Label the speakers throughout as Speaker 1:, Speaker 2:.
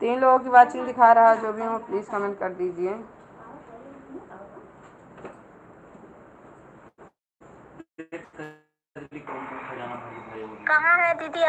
Speaker 1: तीन लोगों की वाचिंग दिखा रहा, जो भी हो प्लीज़ कमेंट कर दीजिए।
Speaker 2: कहाँ है दीदी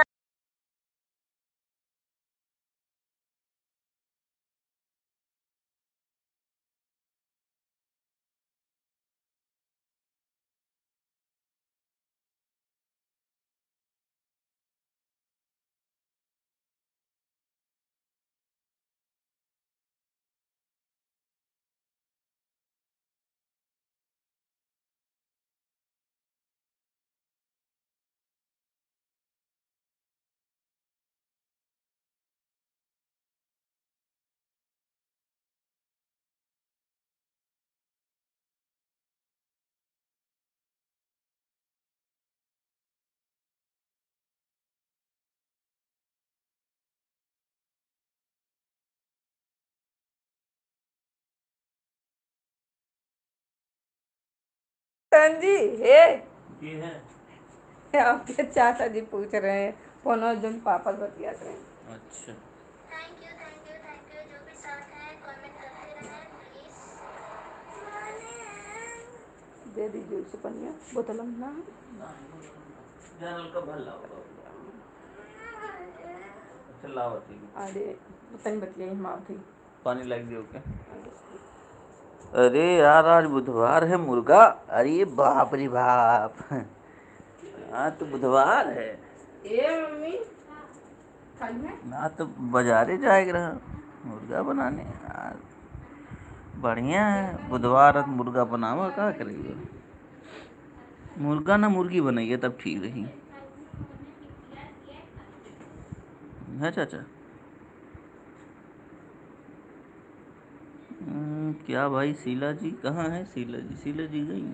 Speaker 2: आप?
Speaker 1: जी हे।
Speaker 3: ये
Speaker 1: आपके चाचा जी पूछ रहे हैं फोनो जन पापा बतिया रहे हैं
Speaker 3: अच्छा।
Speaker 2: Thank you thank you thank you जो भी साथ है कमेंट करते रहें प्लीज़
Speaker 1: दे दीजिए उसे पनिया बोतल में ना।
Speaker 3: जानल का भल लाओ अच्छा लाओ है।
Speaker 1: अरे पता नहीं बतिया माँ थी
Speaker 3: पानी लग दियो क्या? अरे यार आज बुधवार है मुर्गा। अरे बाप रे बाप। आज तो बुधवार है।
Speaker 1: ए मम्मी। खाई में?
Speaker 3: ना तो बाजारे जाएगा रहा मुर्गा बनाने। यार बढ़िया है। बुधवार है मुर्गा बनावा का करेगा? मुर्गा ना मुर्गी बनाइए तब ठीक रही। है चाचा? क्या भाई? शीला जी कहाँ है? शीला जी शीला जी गई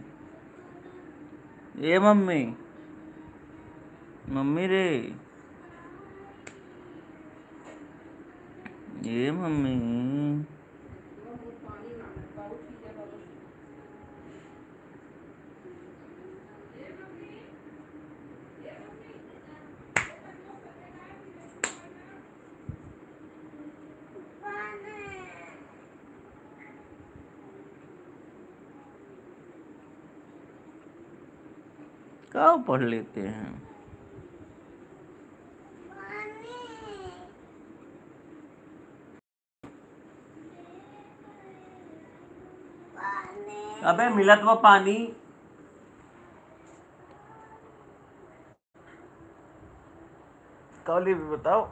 Speaker 3: ए मम्मी मम्मी रे। ए मम्मी। कब पढ़ लेते हैं? अबे मिलत वो पानी। कौली भी बताओ।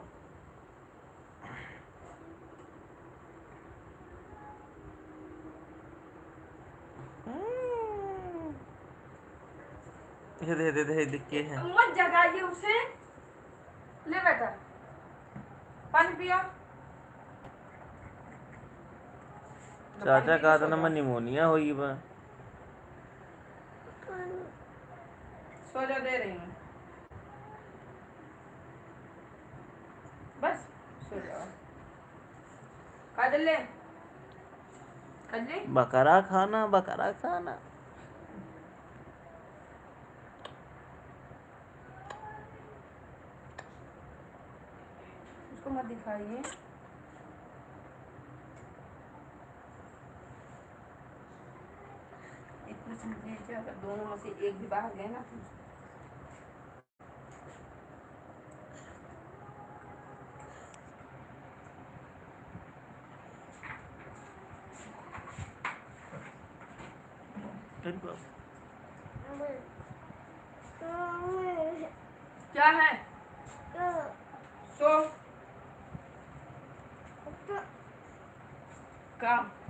Speaker 3: दे दे दे दे दिख के है।
Speaker 1: मत जगाइए उसे। ले बेटा पानी पियो।
Speaker 3: चाचा कहा था ना निमोनिया हुई बा।
Speaker 1: सो जा दे रही हूँ। बस सो जाओ खा दे ले। खा ले
Speaker 3: बकरा खाना बकरा खाना।
Speaker 1: उसको मत दिखाइए। इतना समझ लीजिए अगर दोनों में से एक भी बाहर गए ना तो। क्या है? Пока-пока.